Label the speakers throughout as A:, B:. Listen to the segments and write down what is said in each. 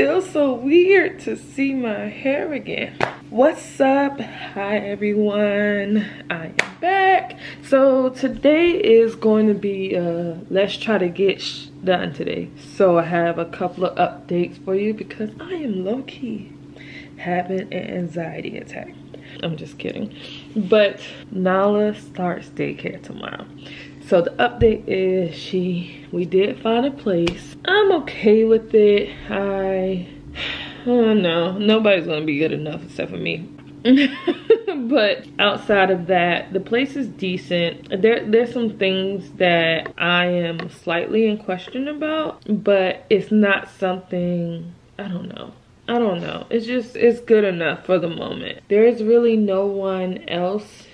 A: feels so weird to see my hair again. What's up? Hi everyone. I am back. So today is going to be uh let's try to get done today. So I have a couple of updates for you because I am low-key having an anxiety attack. I'm just kidding. But Nala starts daycare tomorrow. So the update is she we did find a place. I'm okay with it. I oh no, nobody's gonna be good enough except for me. but outside of that, the place is decent. There there's some things that I am slightly in question about, but it's not something I don't know. I don't know. It's just it's good enough for the moment. There's really no one else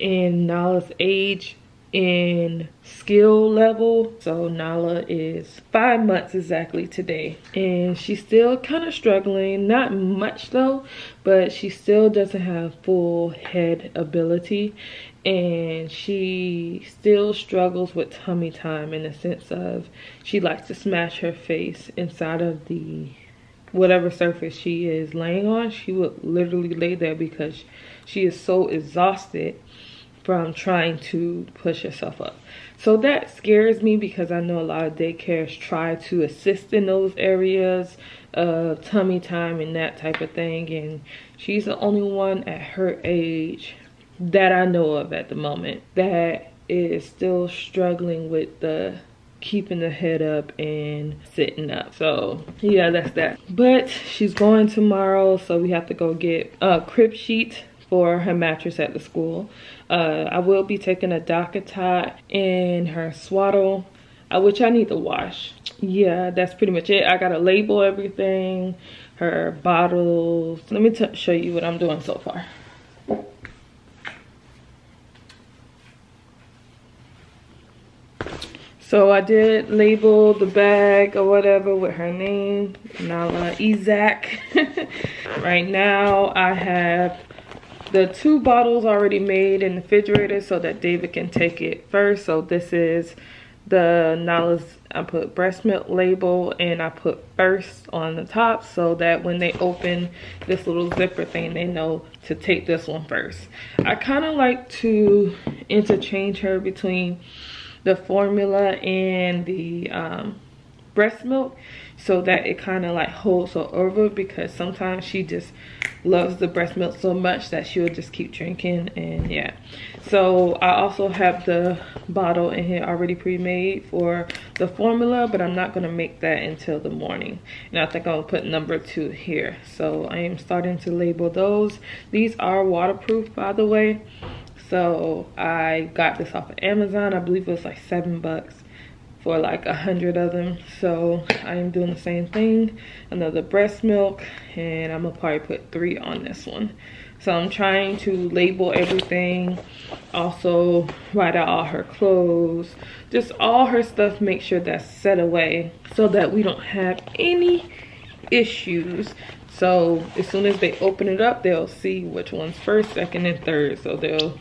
A: in Nala's age in skill level. So Nala is five months exactly today. And she's still kind of struggling. Not much though, but she still doesn't have full head ability. And she still struggles with tummy time in the sense of she likes to smash her face inside of the whatever surface she is laying on. She would literally lay there because she is so exhausted from trying to push herself up. So that scares me because I know a lot of daycares try to assist in those areas of tummy time and that type of thing. And she's the only one at her age that I know of at the moment that is still struggling with the keeping the head up and sitting up so yeah that's that but she's going tomorrow so we have to go get a crib sheet for her mattress at the school. Uh, I will be taking a DockATot and her swaddle, uh, which I need to wash. Yeah, that's pretty much it. I gotta label everything, her bottles. Let me show you what I'm doing so far. So I did label the bag or whatever with her name, Nala Isaac. right now I have the two bottles already made in the refrigerator so that David can take it first. So this is the Nala's, I put breast milk label and I put first on the top so that when they open this little zipper thing, they know to take this one first. I kind of like to interchange her between the formula and the um, breast milk so that it kind of like holds her over because sometimes she just loves the breast milk so much that she will just keep drinking and yeah. So i also have the bottle in here already pre-made for the formula but i'm not going to make that until the morning. And i think i'll put number two here. So i am starting to label those. These are waterproof by the way. So i got this off of amazon. I believe it was like seven bucks for like a hundred of them. So i am doing the same thing another breast milk and i'm gonna probably put three on this one. So i'm trying to label everything. Also write out all her clothes. Just all her stuff make sure that's set away so that we don't have any issues. So as soon as they open it up they'll see which one's first second and third. So they'll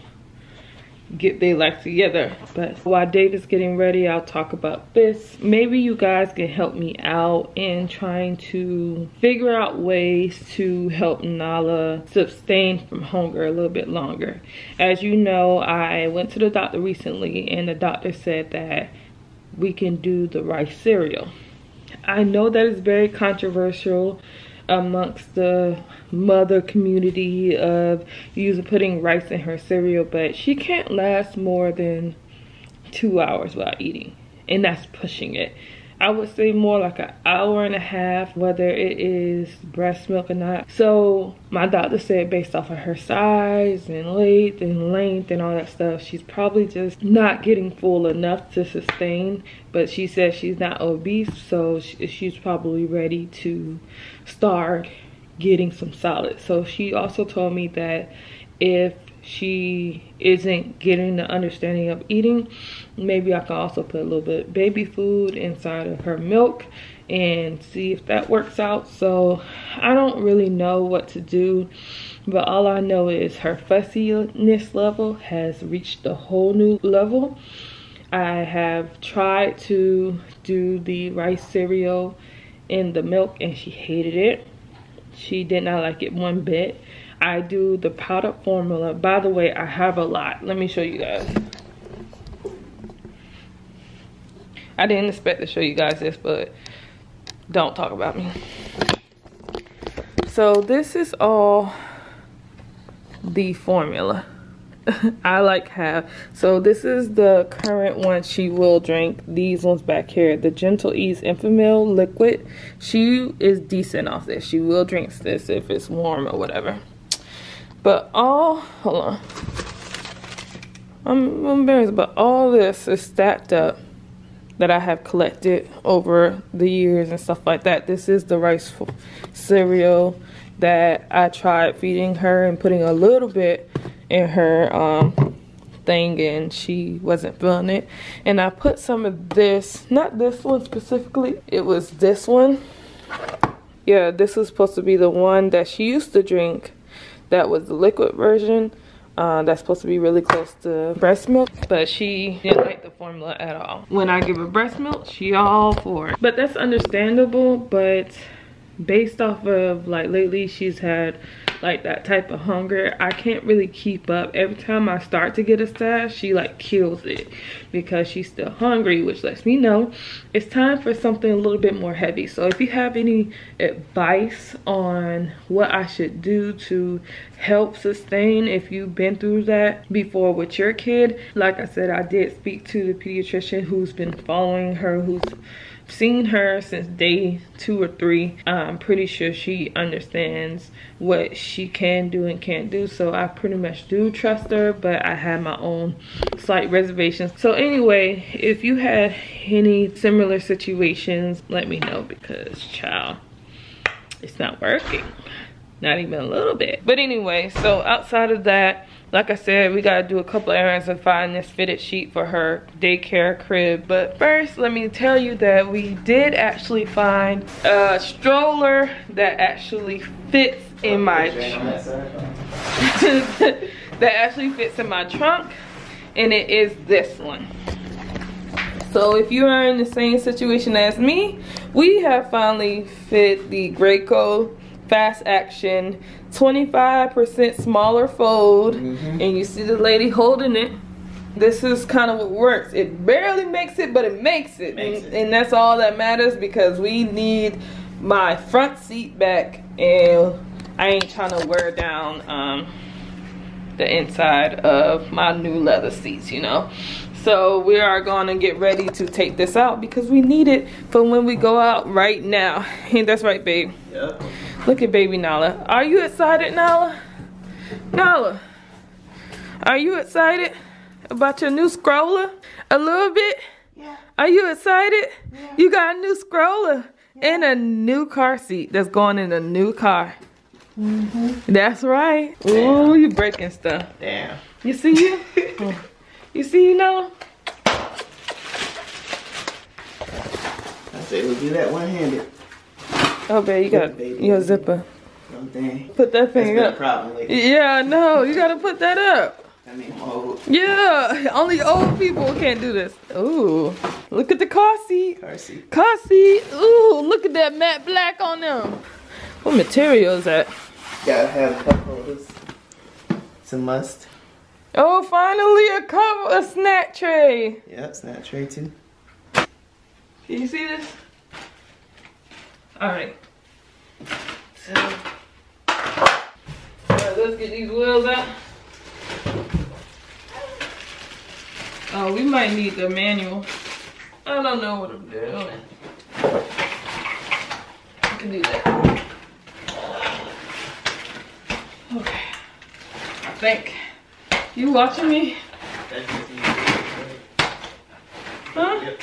A: get their life together. But while David's getting ready i'll talk about this. Maybe you guys can help me out in trying to figure out ways to help nala sustain from hunger a little bit longer. As you know i went to the doctor recently and the doctor said that we can do the rice cereal. I know that is very controversial amongst the mother community of using putting rice in her cereal but she can't last more than two hours without eating and that's pushing it I would say more like an hour and a half, whether it is breast milk or not. So my doctor said based off of her size and weight and length and all that stuff, she's probably just not getting full enough to sustain. But she says she's not obese, so she's probably ready to start getting some solids. So she also told me that if she isn't getting the understanding of eating maybe i can also put a little bit baby food inside of her milk and see if that works out so i don't really know what to do but all i know is her fussiness level has reached a whole new level i have tried to do the rice cereal in the milk and she hated it. She did not like it one bit. I do the powder formula. By the way, I have a lot. Let me show you guys. I didn't expect to show you guys this, but don't talk about me. So this is all the formula. I like have. So this is the current one she will drink. These ones back here. The Gentlease Enfamil liquid. She is decent off this. She will drink this if it's warm or whatever. But all, hold on. I'm embarrassed, but all this is stacked up that I have collected over the years and stuff like that. This is the rice cereal that I tried feeding her and putting a little bit in her um, thing and she wasn't feeling it. And I put some of this, not this one specifically, it was this one. Yeah, this was supposed to be the one that she used to drink. That was the liquid version. Uh, that's supposed to be really close to breast milk, but she didn't like the formula at all. When I give her breast milk, she all for it. But that's understandable, but based off of like lately she's had like that type of hunger i can't really keep up. Every time i start to get a stash she like kills it because she's still hungry which lets me know it's time for something a little bit more heavy. So if you have any advice on what i should do to help sustain if you've been through that before with your kid like i said i did speak to the pediatrician who's been following her who's seen her since day two or three. I'm pretty sure she understands what she can do and can't do. So I pretty much do trust her, but I have my own slight reservations. So anyway, if you had any similar situations, let me know because child, it's not working. Not even a little bit. But anyway, so outside of that, like I said, we gotta do a couple errands and find this fitted sheet for her daycare crib. But first, let me tell you that we did actually find a stroller that actually fits in my trunk. that actually fits in my trunk, and it is this one. So if you are in the same situation as me, we have finally fit the Graco fast action 25% smaller fold mm -hmm. and you see the lady holding it this is kind of what works it barely makes it but it makes it, makes and, it. and that's all that matters because we need my front seat back and I ain't trying to wear down um, the inside of my new leather seats you know so we are going to get ready to take this out because we need it for when we go out right now ain't that's right babe yep Look at baby Nala. Are you excited, Nala? Nala, are you excited about your new scroller? A little bit? Yeah. Are you excited? Yeah. You got a new scroller yeah. and a new car seat that's going in a new car. Mm -hmm. That's right. Oh, you breaking stuff.
B: Damn.
A: You see you? you see you now?
B: I said we'll do that one-handed.
A: Oh, babe, you got your zipper. Put that thing up.
B: problem
A: Yeah, no, you gotta put that up.
B: I mean, old.
A: Yeah, only old people can't do this. Ooh, look at the car seat.
B: Car seat.
A: Car seat. Ooh, look at that matte black on them. What material is that?
B: Gotta have cup holders. It's a must.
A: Oh, finally a cup, a snack tray.
B: Yep, snack tray too.
A: Can you see this? All right. So, uh, let's get these wheels out. Oh, we might need the manual. I don't know what I'm doing. I can do that. Okay. I think. You watching me? Huh?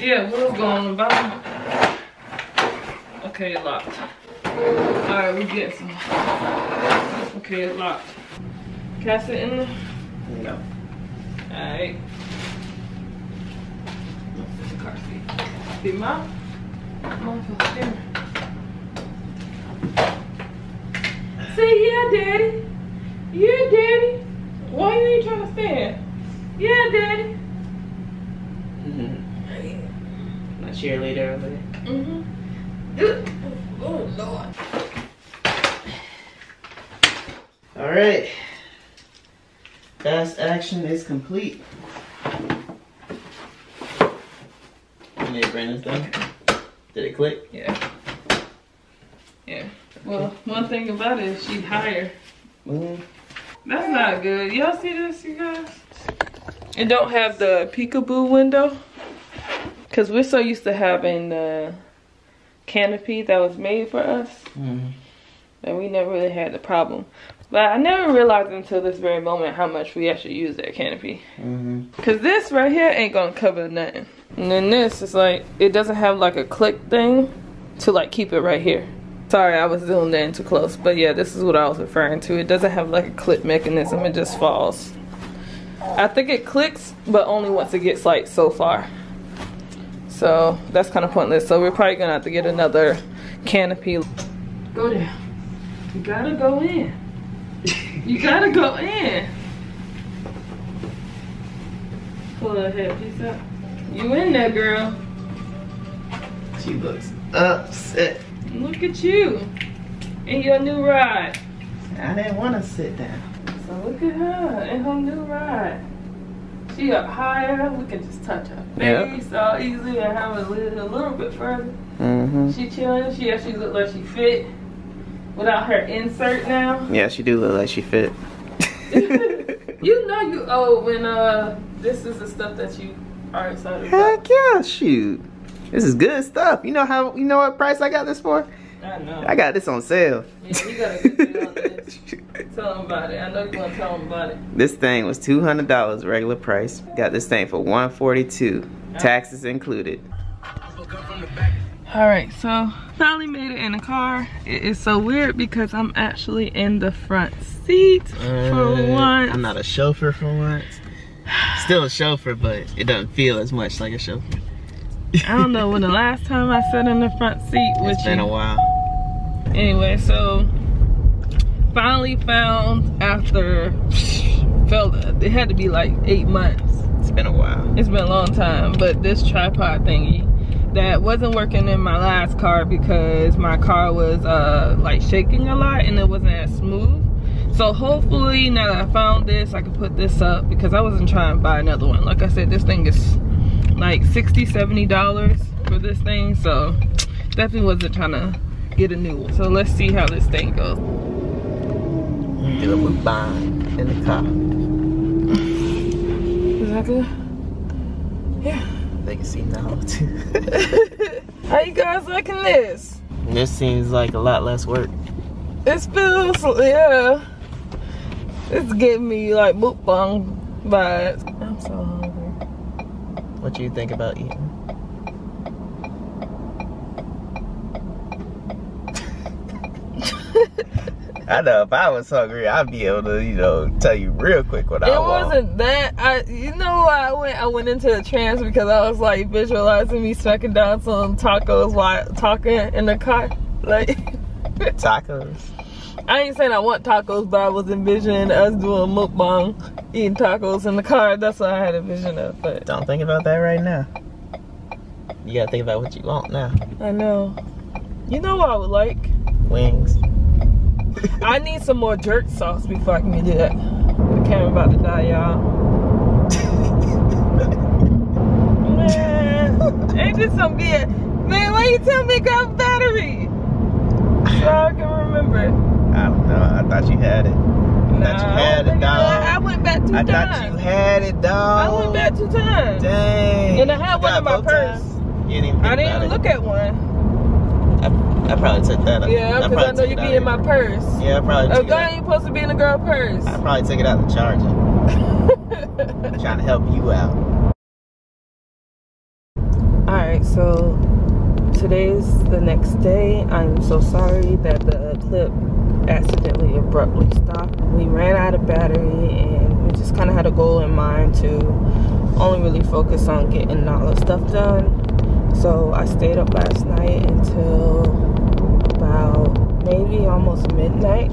A: Yeah, wheels going on the bottom. Okay, locked. Alright, we get some. Okay, locked. Can I sit in there?
B: No.
A: Alright. What's the car seat? My mom for the Say yeah, daddy. Yeah, daddy. Why you ain't trying to stand? Yeah, daddy. Mm -hmm.
B: My cheerleader over there.
A: Mm-hmm. Oh, Lord.
B: All right. Fast action is complete. You need to bring this down? Did it click?
A: Yeah. Yeah. Well, one thing about it is she's higher.
B: Mm.
A: That's not good. Y'all see this, you guys? It don't have the peekaboo window. Cause we're so used to having the canopy that was made for us.
B: Mm.
A: And we never really had the problem. But I never realized until this very moment how much we actually use that canopy.
B: Mm-hmm.
A: Cause this right here ain't gonna cover nothing. And then this is like, it doesn't have like a click thing to like keep it right here. Sorry, I was zoomed in too close. But yeah, this is what I was referring to. It doesn't have like a clip mechanism, it just falls. I think it clicks, but only once it gets like so far. So that's kind of pointless. So we're probably gonna have to get another canopy. Go there. You gotta go in. You gotta go in. Pull her headpiece up. You in there, girl.
B: She looks upset.
A: Look at you. In your new ride.
B: I didn't want to sit down.
A: So look at her in her new ride. She up higher. We can just touch her
B: Yep.
A: face all easy and have her live a little bit further.
B: Mm-hmm.
A: She chilling. She actually look like she fit without her insert now.
B: Yeah, she do look like she fit.
A: you know you old when uh this is the stuff that you are excited about.
B: Heck yeah, shoot. This is good stuff. You know how you know what price I got this for?
A: I know.
B: I got this on sale.
A: Yeah, you gotta get you on this. Tell them about it. I know you wanna tell them about it.
B: This thing was two hundred dollars regular price. Got this thing for one forty two, taxes included.
A: All right, so finally made it in the car. It is so weird because I'm actually in the front seat for once.
B: I'm not a chauffeur for once. Still a chauffeur, but it doesn't feel as much like a chauffeur.
A: I don't know when the last time I sat in the front seat with
B: It's been
A: you.
B: a while.
A: Anyway, so finally found after felt it had to be like eight months.
B: It's been a while.
A: It's been a long time, but this tripod thingy that wasn't working in my last car because my car was uh like shaking a lot and it wasn't as smooth. So hopefully now that I found this, I can put this up because I wasn't trying to buy another one. Like I said, this thing is like 60 70 dollars for this thing so definitely wasn't trying to get a new one. So let's see how this thing goes.
B: Do a mukbang in the car.
A: is that good? Yeah.
B: They can see now. Too.
A: how you guys liking this?
B: This seems like a lot less work.
A: it feels yeah. It's giving me like vibes. i'm so hungry
B: What do you think about eating? I know if I was hungry, I'd be able to, you know, tell you real quick what I want.
A: it wasn't that I you know why I went I went into a trance because I was like visualizing me smacking down some tacos while talking in the car. Like
B: Tacos.
A: I ain't saying I want tacos, but I was envisioning us doing mukbang, eating tacos in the car. That's what I had a vision of. But
B: Don't think about that right now. You gotta think about what you want now.
A: I know. You know what I would like?
B: Wings.
A: I need some more jerk sauce before I can do that. The camera about to die, y'all. Man, ain't this some good? Man, why you tell me grab battery? So I can remember.
B: I don't know. I thought you had it.
A: I Nah,
B: you had it,
A: I-
B: dog.
A: I went back two
B: I
A: times.
B: thought you had it, dog.
A: I went back two times.
B: Dang.
A: And I had
B: You
A: one in my purse.
B: Didn't
A: I didn't
B: it.
A: look at one.
B: I, I probably took that.
A: Yeah, because I,
B: probably
A: know you
B: it
A: be in my purse.
B: Yeah, I probably
A: oh,
B: A it
A: gun
B: out.
A: ain't supposed to be in a girl purse.
B: I probably took it out the charger. trying to help you out.
A: Alright, so today's the next day. I'm so sorry that the clip accidentally abruptly stopped. We ran out of battery and we just kind of had a goal in mind to only really focus on getting all the stuff done. So I stayed up last night until about maybe almost midnight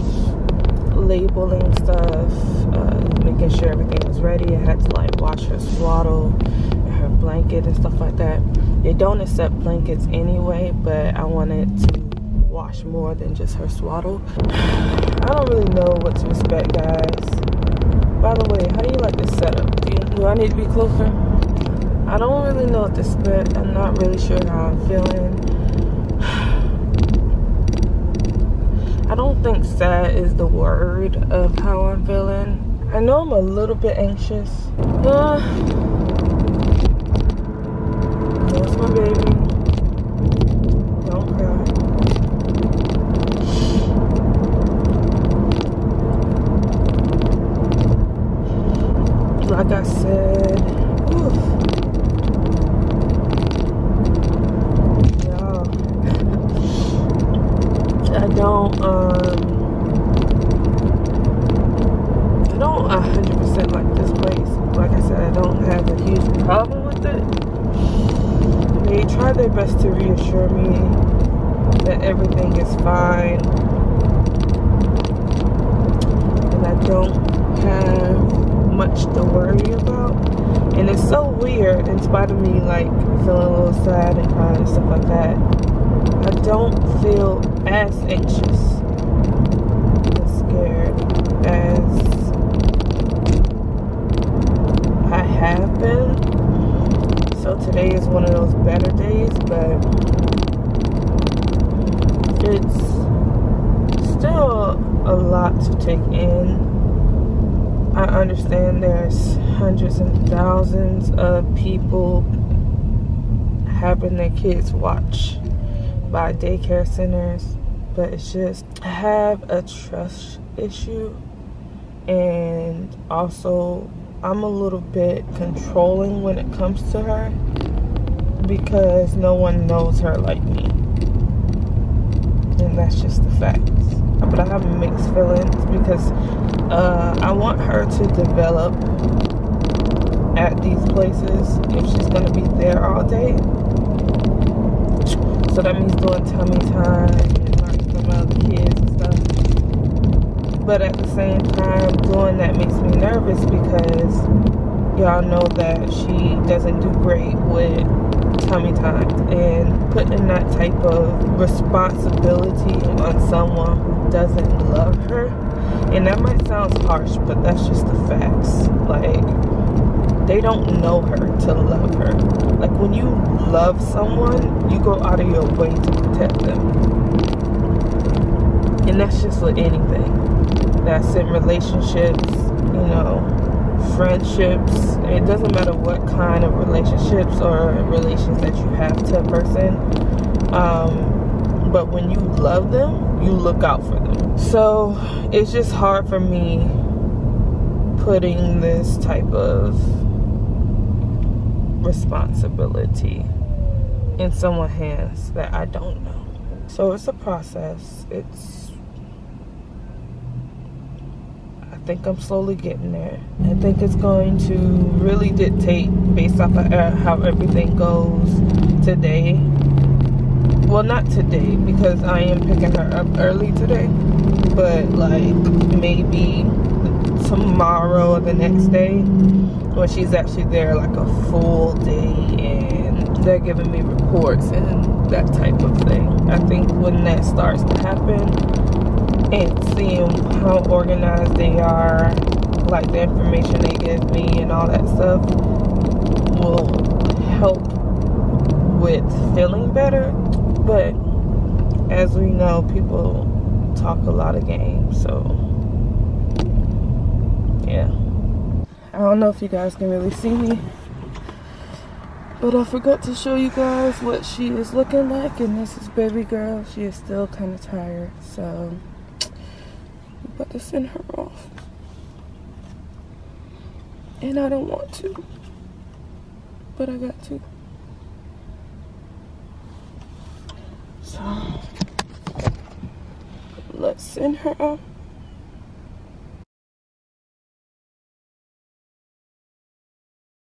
A: labeling stuff, uh, making sure everything was ready. I had to like wash her swaddle and her blanket and stuff like that. They don't accept blankets anyway, but I wanted to wash more than just her swaddle. I don't really know what to expect, guys. By the way, how do you like this setup? Do, you, do I need to be closer? I don't really know what to expect. I'm not really sure how I'm feeling. I don't think sad is the word of how I'm feeling. I know I'm a little bit anxious. Uh, that's my baby. Don't cry. Like I said, oof. Yeah. I don't, um, I don't 100% like this place. Like I said, I don't have a huge problem with it. They try their best to reassure me that everything is fine. And I don't have much to worry about. And it's so weird, in spite of me like feeling a little sad and crying and stuff like that. I don't feel as anxious and scared as I have been. So today is one of those better days, but it's still a lot to take in. I understand there's hundreds and thousands of people having their kids watch by daycare centers, but it's just I have a trust issue and also I'm a little bit controlling when it comes to her because no one knows her like me. And that's just the facts. But I have mixed feelings because uh, I want her to develop at these places if she's going to be there all day. So that means doing tummy time and learning from other kids and stuff. But at the same time, doing that makes me nervous because y'all know that she doesn't do great with tummy time and putting that type of responsibility on someone who doesn't love her. And that might sound harsh but that's just the facts. Like they don't know her to love her. Like when you love someone you go out of your way to protect them. And that's just with anything. That's in relationships you know friendships it doesn't matter what kind of relationships or relations that you have to a person um, but when you love them you look out for them. So it's just hard for me putting this type of responsibility in someone's hands that I don't know. So it's a process. It's I think I'm slowly getting there. I think it's going to really dictate based off of uh, how everything goes today. Well, not today because I am picking her up early today, but like maybe tomorrow or the next day when she's actually there like a full day and they're giving me reports and that type of thing. I think when that starts to happen, and seeing how organized they are, like the information they give me and all that stuff will help with feeling better. But as we know, people talk a lot of games, so yeah. I don't know if you guys can really see me. But I forgot to show you guys what she is looking like. And this is baby girl. She is still kind of tired. So about to send her off. And I don't want to. But I got to. So, let's send her off.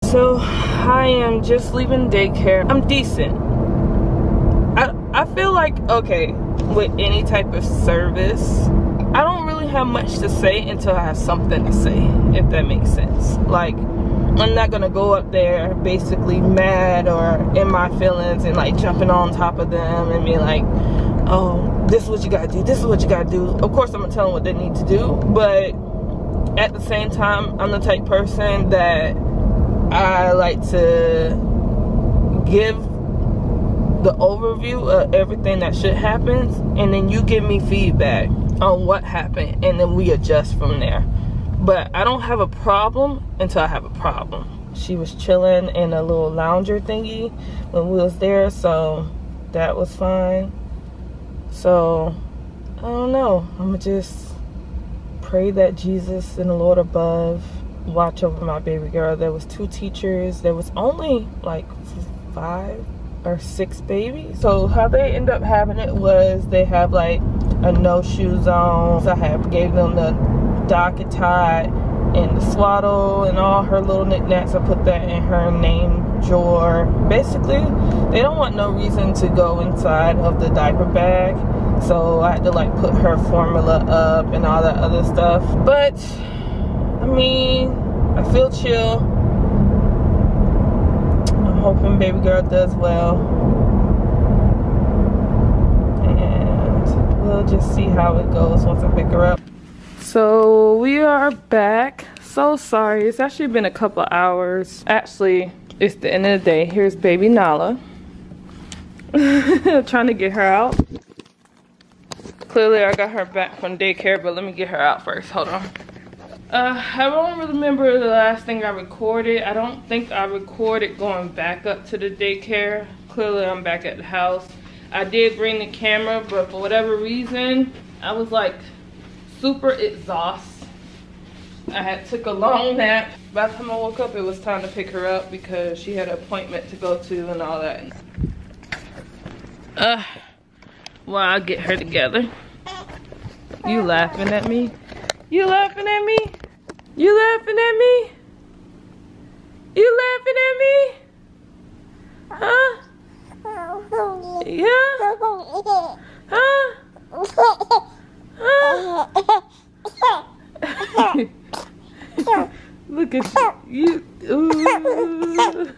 A: So, I am just leaving daycare. I'm decent. I, I feel like, okay, with any type of service, I don't have much to say until I have something to say, if that makes sense. Like, I'm not gonna go up there basically mad or in my feelings and like jumping on top of them and be like, oh, this is what you gotta do, this is what you gotta do. Of course, I'm gonna tell them what they need to do, but at the same time, I'm the type person that I like to give the overview of everything that should happen and then you give me feedback on what happened and then we adjust from there. But I don't have a problem until I have a problem. She was chilling in a little lounger thingy when we was there so that was fine. So I don't know. I'm gonna just pray that Jesus and the Lord above watch over my baby girl. There was two teachers. There was only like five or six babies so how they end up having it was they have like a no shoe zone so I have gave them the DockATot and the swaddle and all her little knickknacks. I put that in her name drawer. Basically they don't want no reason to go inside of the diaper bag. So I had to like put her formula up and all that other stuff. But I mean I feel chill hoping baby girl does well. And we'll just see how it goes once I pick her up. So we are back. So sorry it's actually been a couple hours. Actually it's the end of the day. Here's baby Nala. Trying to get her out. Clearly I got her back from daycare but let me get her out first. Hold on uh, I don't remember the last thing I recorded. I don't think I recorded going back up to the daycare. Clearly I'm back at the house. I did bring the camera, but for whatever reason, I was like super exhausted. I had took a long nap. By the time I woke up, it was time to pick her up because she had an appointment to go to and all that. Uh, well, I'll get her together. You laughing at me? You laughing at me? You laughing at me? You laughing at me? Huh? Yeah? Huh? Huh? Look at you.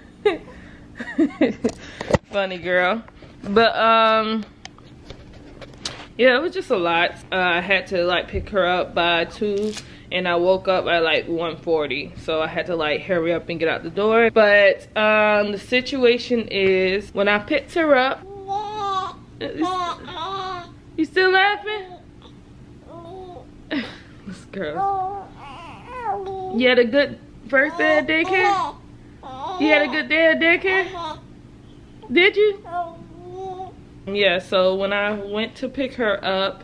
A: Funny girl. But, um yeah it was just a lot. Uh, i had to like pick her up by two and i woke up at like 1:40, so i had to like hurry up and get out the door. But um the situation is when i picked her up you still laughing? This girl. You had a good first day at daycare? You had a good day at daycare? Did you yeah so when i went to pick her up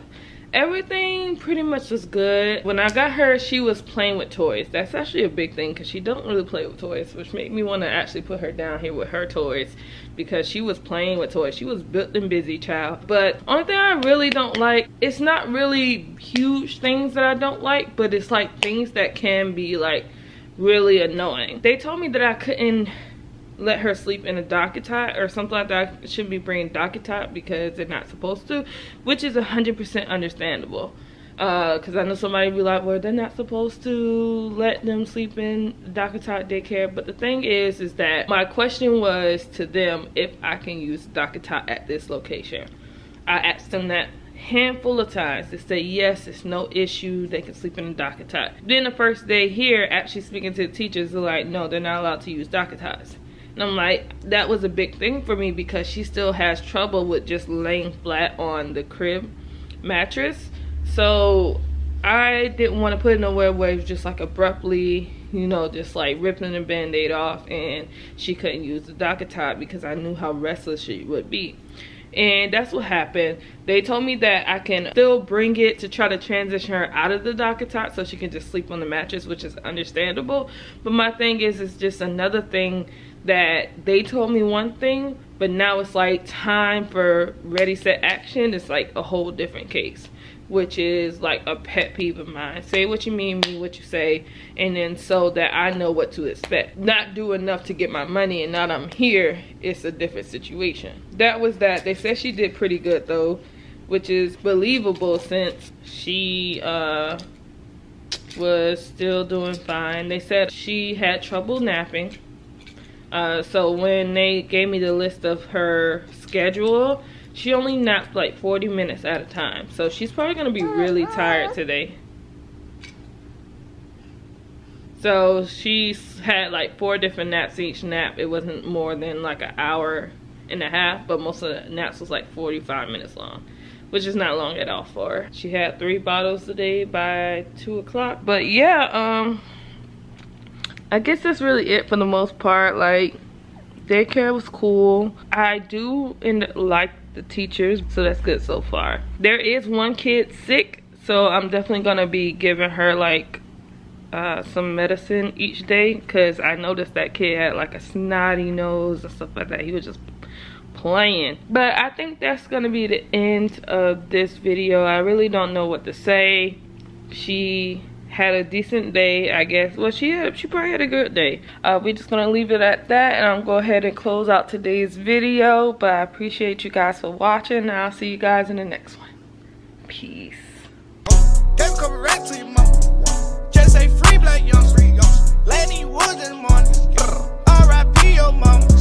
A: everything pretty much was good. When i got her she was playing with toys. That's actually a big thing because she don't really play with toys which made me want to actually put her down here with her toys because she was playing with toys. She was built and busy child. But only thing i really don't like it's not really huge things that i don't like but it's like things that can be like really annoying. They told me that i couldn't let her sleep in a DockATot or something like that. Shouldn't be bringing DockATot because they're not supposed to, which is 100% understandable. Because uh, I know somebody be like, well, they're not supposed to let them sleep in DockATot daycare. But the thing is, is that my question was to them if I can use DockATot at this location. I asked them that handful of times to say yes it's no issue they can sleep in a DockATot then the first day here actually speaking to the teachers they're like no they're not allowed to use DockATots and I'm like, that was a big thing for me because she still has trouble with just laying flat on the crib mattress. So I didn't want to put it nowhere where it was just like abruptly, you know, just like ripping the band-aid off and she couldn't use the DockATot because I knew how restless she would be. And that's what happened. They told me that I can still bring it to try to transition her out of the DockATot so she can just sleep on the mattress, which is understandable. But my thing is, it's just another thing that they told me one thing but now it's like time for ready set action. It's like a whole different case which is like a pet peeve of mine. Say what you mean mean what you say and then so that i know what to expect. Not do enough to get my money and now i'm here it's a different situation. That was that. They said she did pretty good though which is believable since she uh was still doing fine. They said she had trouble napping. Uh, so when they gave me the list of her schedule, she only napped like 40 minutes at a time. So she's probably gonna be really tired today. So she's had like four different naps each nap. It wasn't more than like an hour and a half, but most of the naps was like 45 minutes long which is not long at all for her. She had three bottles a day by two o'clock. But yeah, um, I guess that's really it for the most part. Like, daycare was cool. I do end like the teachers, so that's good so far. There is one kid sick, so I'm definitely gonna be giving her like uh, some medicine each day because I noticed that kid had like a snotty nose and stuff like that. He was just playing. But I think that's gonna be the end of this video. I really don't know what to say. She had a decent day, I guess. Well, she had, she probably had a good day. Uh, we're just gonna leave it at that, and I'm go ahead and close out today's video. But I appreciate you guys for watching, and I'll see you guys in the next one. Peace. Woods in morning. R.I.P. your mama.